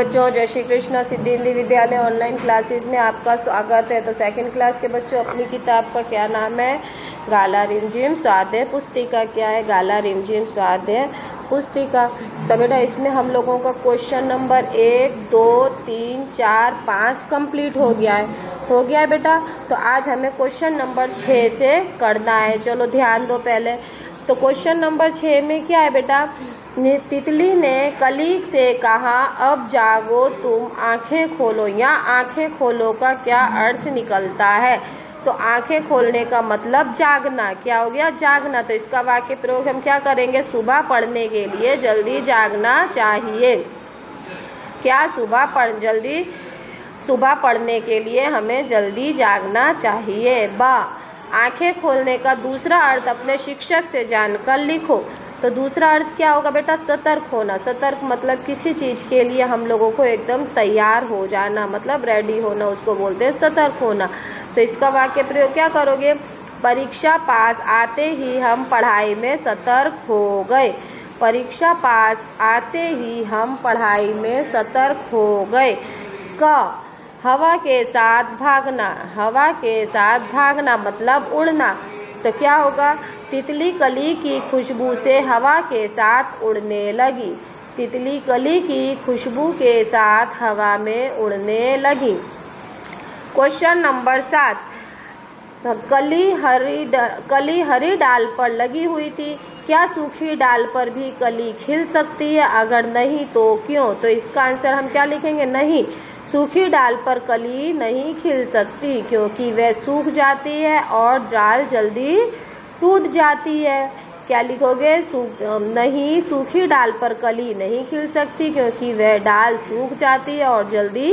बच्चों, जय श्री कृष्ण सिद्धि हिंदी विद्यालय ऑनलाइन क्लासेस में आपका स्वागत है। तो सेकंड क्लास के बच्चों, अपनी किताब का क्या नाम है? गाला रिमझिम स्वाध्याय पुस्तिका क्या है? गाला रिमझिम स्वाध्याय पुस्तिका। तो बेटा, इसमें हम लोगों का क्वेश्चन नंबर एक, दो, तीन, चार, पाँच कंप्लीट हो गया है। हो गया है बेटा? तो आज हमें क्वेश्चन नंबर छः से करना है। चलो ध्यान दो पहले। तो क्वेश्चन नंबर छः में क्या है बेटा? तितली ने कलीग से कहा, अब जागो, तुम आँखें खोलो। या आँखें खोलो का क्या अर्थ निकलता है? तो आँखें खोलने का मतलब जागना। क्या हो गया? जागना। तो इसका वाक्य प्रयोग हम क्या करेंगे? सुबह पढ़ने के लिए जल्दी जागना चाहिए। क्या सुबह पढ़ जल्दी सुबह पढ़ने के लिए हमें जल्दी जागना चाहिए? बा आँखें खोलने का दूसरा अर्थ अपने शिक्षक से जानकर लिखो। तो दूसरा अर्थ क्या होगा बेटा? सतर्क होना। सतर्क मतलब किसी चीज़ के लिए हम लोगों को एकदम तैयार हो जाना मतलब रेडी होना, उसको बोलते हैं सतर्क होना। तो इसका वाक्य प्रयोग क्या करोगे? परीक्षा पास आते ही हम पढ़ाई में सतर्क हो गए। परीक्षा पास आते ही हम पढ़ाई में सतर्क हो गए। क हवा के साथ भागना, हवा के साथ भागना मतलब उड़ना। तो क्या होगा? तितली कली की खुशबू से हवा के साथ उड़ने लगी। तितली कली की खुशबू के साथ हवा में उड़ने लगी। क्वेश्चन नंबर सात। कली हरी कली हरी डाल पर लगी हुई थी। क्या सूखी डाल पर भी कली खिल सकती है? अगर नहीं तो क्यों? तो इसका आंसर हम क्या लिखेंगे? नहीं। सूखी डाल पर कली नहीं खिल सकती, क्योंकि वह सूख जाती है और जाल जल्दी टूट जाती है। क्या लिखोगे? सूख नहीं, सूखी डाल पर कली नहीं खिल सकती, क्योंकि वह डाल सूख जाती है और जल्दी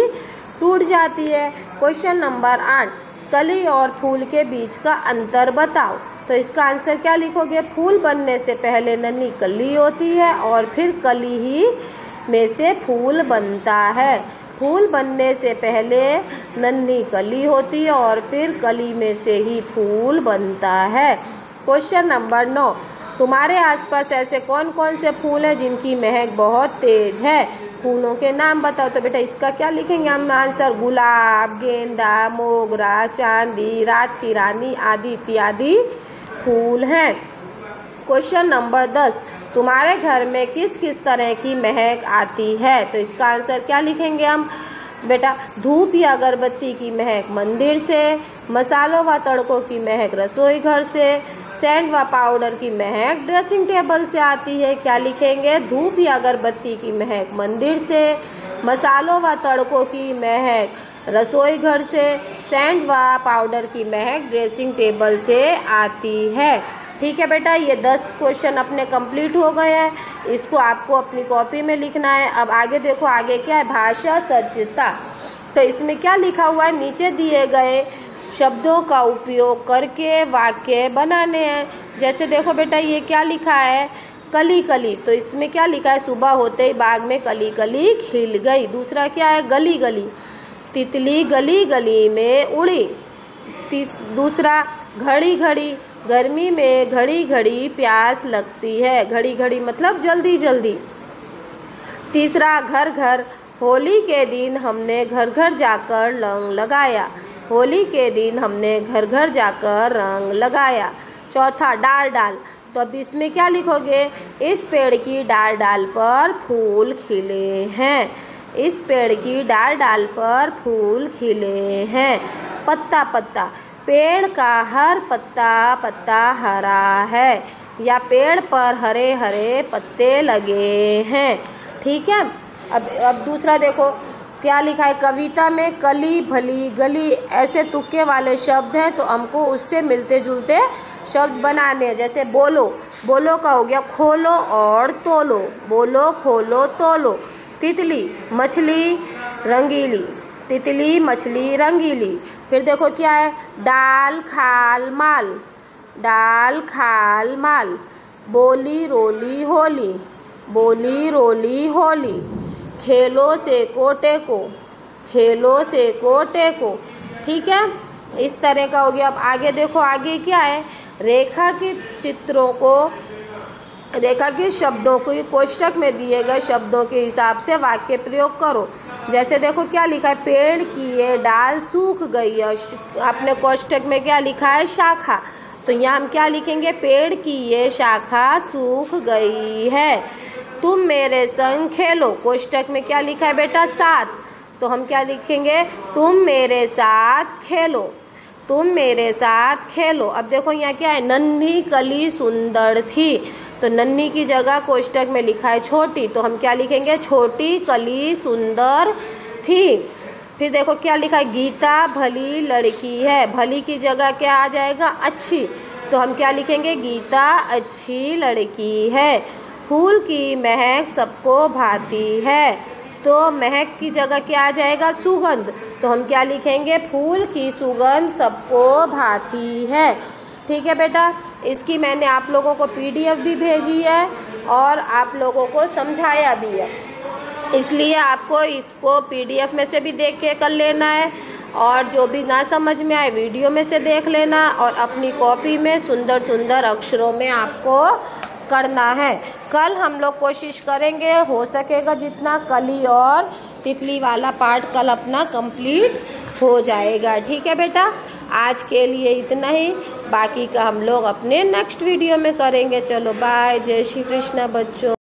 टूट जाती है। क्वेश्चन नंबर आठ, कली और फूल के बीच का अंतर बताओ। तो इसका आंसर क्या लिखोगे? फूल बनने से पहले नन्ही कली होती है और फिर कली ही में से फूल बनता है। फूल बनने से पहले नन्ही कली होती है और फिर कली में से ही फूल बनता है। क्वेश्चन नंबर नौ। तुम्हारे आसपास ऐसे कौन कौन से फूल हैं जिनकी महक बहुत तेज है? फूलों के नाम बताओ तो बेटा इसका क्या लिखेंगे हम? आंसर गुलाब, गेंदा, मोगरा, चांदी, रात की रानी आदि इत्यादि फूल हैं। क्वेश्चन नंबर दस, तुम्हारे घर में किस किस तरह की महक आती है? तो इसका आंसर क्या लिखेंगे हम? बेटा, धूप या अगरबत्ती की महक मंदिर से, मसालों व तड़कों की महक रसोई घर से सेंट व पाउडर की महक ड्रेसिंग टेबल से आती है। क्या लिखेंगे? धूप या अगरबत्ती की महक मंदिर से, मसालों व तड़कों की महक रसोई घर से सेंट व पाउडर की महक ड्रेसिंग टेबल से आती है। ठीक है बेटा, ये दस क्वेश्चन अपने कंप्लीट हो गए हैं। इसको आपको अपनी कॉपी में लिखना है। अब आगे देखो, आगे क्या है? भाषा सज्जता। तो इसमें क्या लिखा हुआ है? नीचे दिए गए शब्दों का उपयोग करके वाक्य बनाने हैं। जैसे देखो बेटा, ये क्या लिखा है? कली कली तो इसमें क्या लिखा है? सुबह होते ही बाग में कली कली खिल गई। दूसरा क्या है? गली गली तितली गली गली में उड़ी। तीस, दूसरा घड़ी घड़ी गर्मी में घड़ी घड़ी प्यास लगती है। घड़ी घड़ी मतलब जल्दी जल्दी तीसरा घर घर होली के दिन हमने घर घर जाकर रंग लगाया। होली के दिन हमने घर घर जाकर रंग लगाया। चौथा डाल डाल तो अब इसमें क्या लिखोगे? इस पेड़ की डाल डाल पर फूल खिले हैं। इस पेड़ की डाल डाल पर फूल खिले हैं। पत्ता पत्ता पेड़ का हर पत्ता पत्ता हरा है, या पेड़ पर हरे हरे पत्ते लगे हैं। ठीक है? अब अब दूसरा देखो, क्या लिखा है? कविता में कली भली गली, ऐसे तुक्के वाले शब्द हैं तो हमको उससे मिलते जुलते शब्द बनाने हैं। जैसे बोलो बोलो का हो गया खोलो और तोलो, बोलो, खोलो, तोलो। तितली, मछली, रंगीली। तितली, मछली, रंगीली। फिर देखो क्या है? डाल खाल, माल। डाल खाल, माल। बोली, रोली, होली। बोली, रोली, होली। खेलो से कोटे को खेलो से कोटे को ठीक है? इस तरह का हो गया। अब आगे देखो, आगे क्या है? रेखा के चित्रों को देखा कि शब्दों को कोष्टक में दिए गए शब्दों के हिसाब से वाक्य प्रयोग करो। जैसे देखो क्या लिखा है, पेड़ की ये डाल सूख गई है आपने कोष्टक में क्या लिखा है, शाखा। तो यहाँ हम क्या लिखेंगे, पेड़ की ये शाखा सूख गई है। तुम मेरे संग खेलो। कोष्टक में क्या लिखा है बेटा, साथ। तो हम क्या लिखेंगे, तुम मेरे साथ खेलो। तुम मेरे साथ खेलो। अब देखो यहाँ क्या है, नन्ही कली सुंदर थी। तो नन्ही की जगह कोष्टक में लिखा है छोटी। तो हम क्या लिखेंगे? छोटी कली सुंदर थी। फिर देखो क्या लिखा है, गीता भली लड़की है। भली की जगह क्या आ जाएगा? अच्छी। तो हम क्या लिखेंगे? गीता अच्छी लड़की है। फूल की महक सबको भाती है। तो महक की जगह क्या आ जाएगा? सुगंध। तो हम क्या लिखेंगे? फूल की सुगंध सबको भाती है। ठीक है बेटा? इसकी मैंने आप लोगों को पीडीएफ भी भेजी है और आप लोगों को समझाया भी है। इसलिए आपको इसको पीडीएफ में से भी देख के कर लेना है और जो भी ना समझ में आए, वीडियो में से देख लेना और अपनी कॉपी में सुंदर सुंदर अक्षरों में आपको करना है। कल हम लोग कोशिश करेंगे, हो सकेगा जितना कली और तितली वाला पार्ट कल अपना कंप्लीट हो जाएगा। ठीक है बेटा? आज के लिए इतना ही। बाकी का हम लोग अपने नेक्स्ट वीडियो में करेंगे। चलो बाय जय श्री कृष्णा बच्चों।